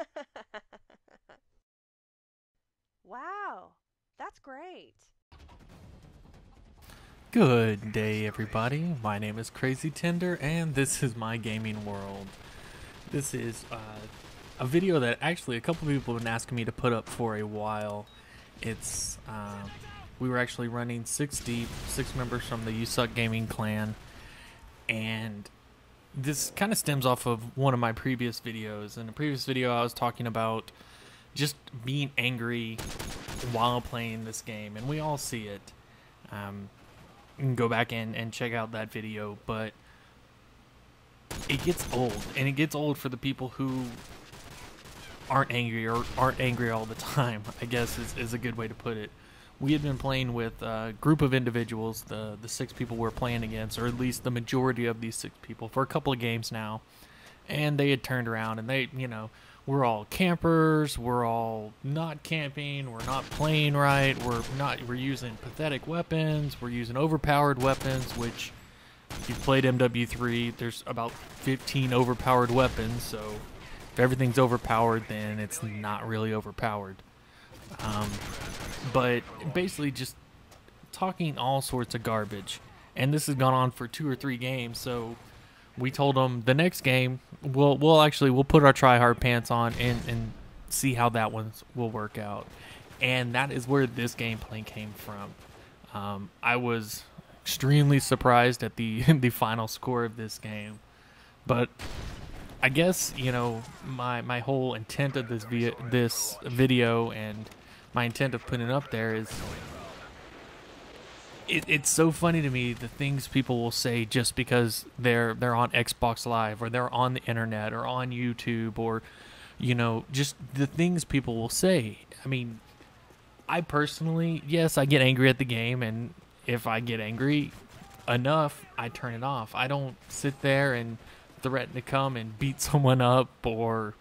wow, that's great. Good day, everybody. My name is Crazitender, and this is my gaming world. This is uh, a video that actually a couple people have been asking me to put up for a while. It's uh, we were actually running six deep, six members from the USUK Gaming clan, and this kind of stems off of one of my previous videos. In a previous video, I was talking about just being angry while playing this game, and we all see it. Um, you can go back and, and check out that video, but it gets old, and it gets old for the people who aren't angry or aren't angry all the time, I guess is, is a good way to put it. We had been playing with a group of individuals, the, the six people we're playing against, or at least the majority of these six people, for a couple of games now. And they had turned around and they, you know, we're all campers, we're all not camping, we're not playing right, we're not we're using pathetic weapons, we're using overpowered weapons, which if you've played MW3, there's about 15 overpowered weapons, so if everything's overpowered, then it's not really overpowered. Um, but basically just talking all sorts of garbage. And this has gone on for two or three games, so we told them the next game we'll we'll actually we'll put our try hard pants on and and see how that one will work out. And that is where this gameplay came from. Um, I was extremely surprised at the the final score of this game, but I guess you know my my whole intent of this via this video and my intent of putting it up there is it, it's so funny to me the things people will say just because they're they're on Xbox Live or they're on the internet or on YouTube or you know just the things people will say. I mean, I personally, yes, I get angry at the game, and if I get angry enough, I turn it off. I don't sit there and threaten to come and beat someone up or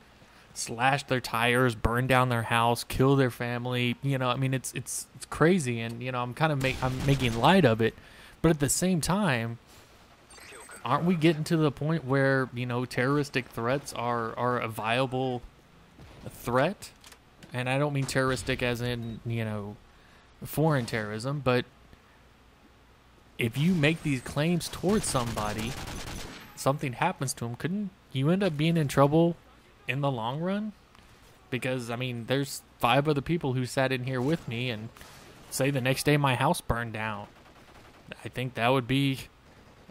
slash their tires, burn down their house, kill their family. You know, I mean, it's it's it's crazy, and you know, I'm kind of make I'm making light of it, but at the same time, aren't we getting to the point where you know terroristic threats are are a viable threat? And I don't mean terroristic as in you know foreign terrorism, but if you make these claims towards somebody, something happens to them, couldn't you end up being in trouble in the long run because I mean, there's five other people who sat in here with me and say the next day my house burned down. I think that would be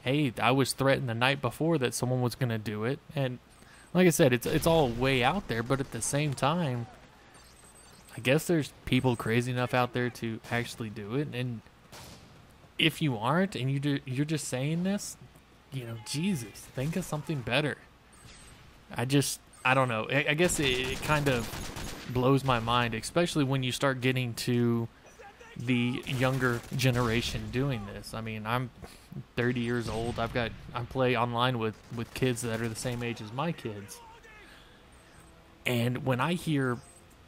hey, I was threatened the night before that someone was going to do it and like I said, it's it's all way out there, but at the same time I guess there's people crazy enough out there to actually do it and if you aren't and you do, you're just saying this, you know, Jesus, think of something better. I just I don't know. I, guess it, it kind of blows my mind, especially when you start getting to the younger generation doing this. I mean, I'm 30 years old. I've got I play online with with kids that are the same age as my kids. And when I hear,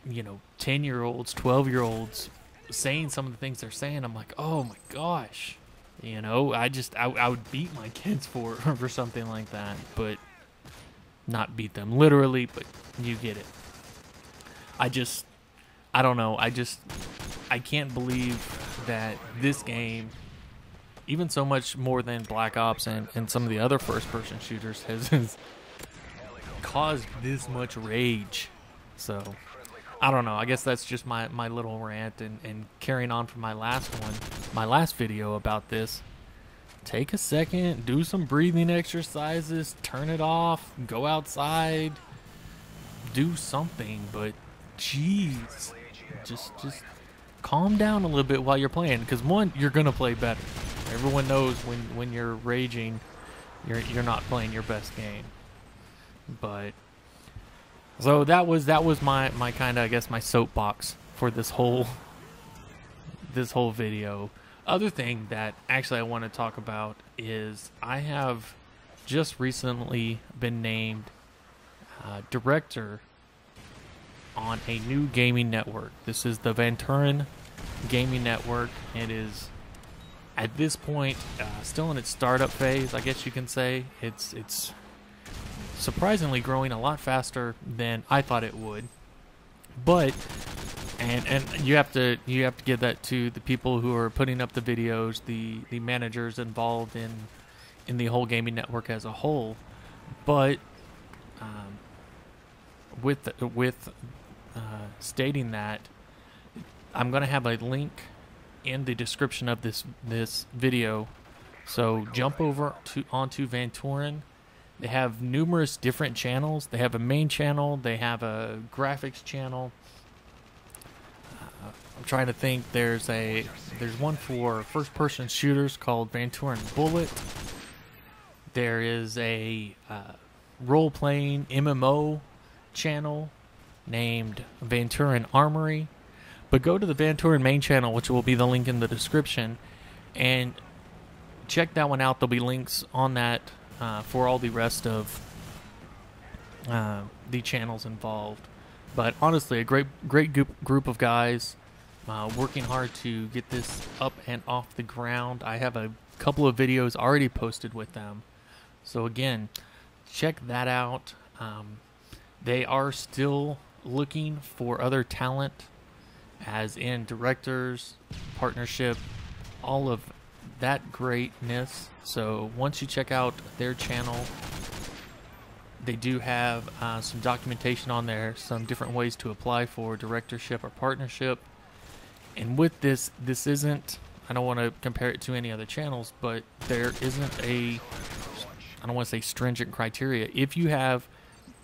you know, 10-year-olds, 12-year-olds saying some of the things they're saying, I'm like, "Oh my gosh." You know, I just I, I would beat my kids for for something like that. But not beat them literally, but you get it. I just, I don't know. I just, I can't believe that this game, even so much more than Black Ops and, and some of the other first person shooters, has, has caused this much rage. So, I don't know. I guess that's just my, my little rant and, and carrying on from my last one, my last video about this take a second, do some breathing exercises, turn it off, go outside, do something, but jeez, just just calm down a little bit while you're playing cuz one you're going to play better. Everyone knows when when you're raging, you're you're not playing your best game. But so that was that was my my kind of I guess my soapbox for this whole this whole video other thing that actually I want to talk about is I have just recently been named uh, director on a new gaming network. This is the Vanturan Gaming Network. It is at this point uh, still in its startup phase, I guess you can say. It's it's surprisingly growing a lot faster than I thought it would. But and and you have to you have to give that to the people who are putting up the videos, the the managers involved in in the whole gaming network as a whole. But um, with with uh, stating that, I'm gonna have a link in the description of this this video. So jump over to onto Vanturan. They have numerous different channels. They have a main channel. They have a graphics channel. I'm trying to think. There's a there's one for first-person shooters called Vanturan Bullet. There is a uh, role-playing MMO channel named Vanturan Armory. But go to the Vanturan main channel, which will be the link in the description, and check that one out. There'll be links on that uh, for all the rest of uh, the channels involved. But honestly, a great great group group of guys uh, working hard to get this up and off the ground. I have a couple of videos already posted with them, so again, check that out. Um, they are still looking for other talent, as in directors, partnership, all of that greatness. So once you check out their channel, they do have uh, some documentation on there, some different ways to apply for directorship or partnership. And with this, this isn't, I don't want to compare it to any other channels, but there isn't a, I don't want to say stringent criteria. If you have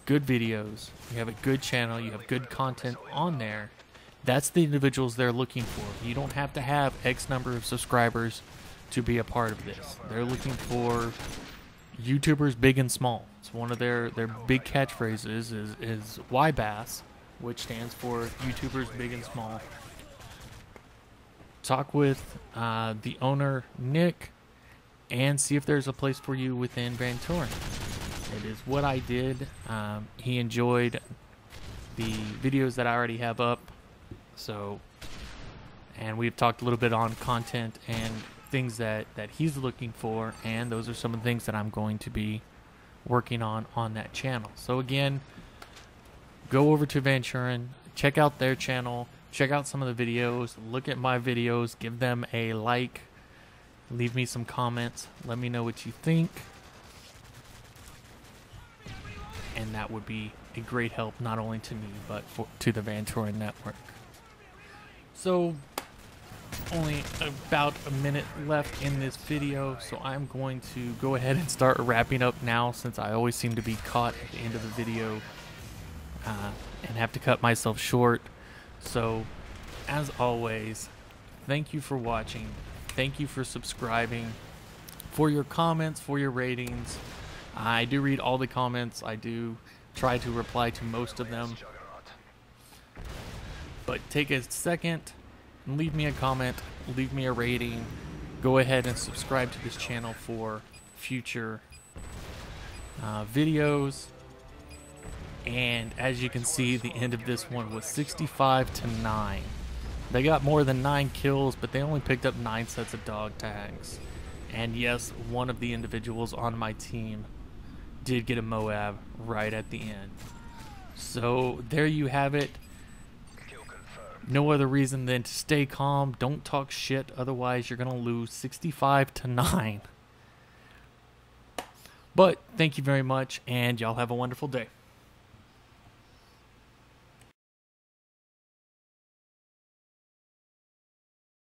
good videos, you have a good channel, you have good content on there, that's the individuals they're looking for. You don't have to have X number of subscribers to be a part of this. They're looking for YouTubers big and small. It's one of their, their big catchphrases is, is YBAS, which stands for YouTubers big and small. Talk with uh, the owner, Nick, and see if there's a place for you within Van. It is what I did. Um, he enjoyed the videos that I already have up. So, and we've talked a little bit on content and things that, that he's looking for, and those are some of the things that I'm going to be working on on that channel. So again, go over to Vanturan, check out their channel, check out some of the videos, look at my videos, give them a like, leave me some comments, let me know what you think. And that would be a great help not only to me but for, to the Vanturan network. So only about a minute left in this video, so I'm going to go ahead and start wrapping up now since I always seem to be caught at the end of the video uh, and have to cut myself short. So, as always, thank you for watching. Thank you for subscribing, for your comments, for your ratings. I do read all the comments. I do try to reply to most of them. But take a second and leave me a comment, leave me a rating. Go ahead and subscribe to this channel for future uh, videos. And as you can see, the end of this one was 65 to 9. They got more than 9 kills, but they only picked up 9 sets of dog tags. And yes, one of the individuals on my team did get a MOAB right at the end. So there you have it no other reason than to stay calm, don't talk shit, otherwise you're going to lose 65 to 9. But thank you very much, and y'all have a wonderful day.